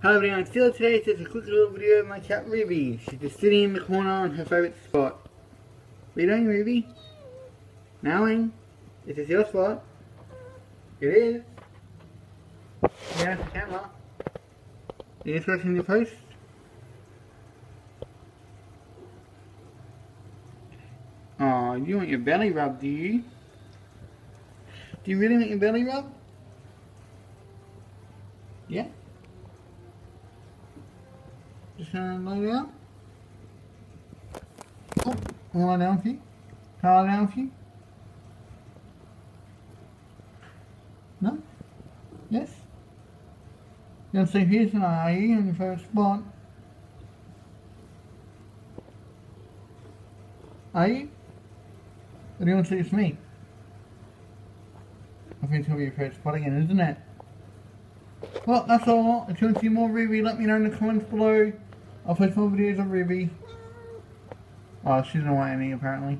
Hello everyone, still today it's a quick little video of my cat Ruby. She's just sitting in the corner on her favourite spot. What are you doing Ruby? Meowing? Is this your spot? It is. Yeah, the camera. Are you scratching your post? Oh, you want your belly rubbed, do you? Do you really want your belly rubbed? Yeah? Just gonna lay down. Oh, lie down for you. Can I lie down for you? No? Yes? You're gonna sleep here tonight, are you? On your first spot? You? Or do you want to sleep with me? I think it's gonna be your first spot again, isn't it? Well, that's all. If you want to see more Ruby, let me know in the comments below. I'll post more videos of Ruby. Oh, she's not want any apparently.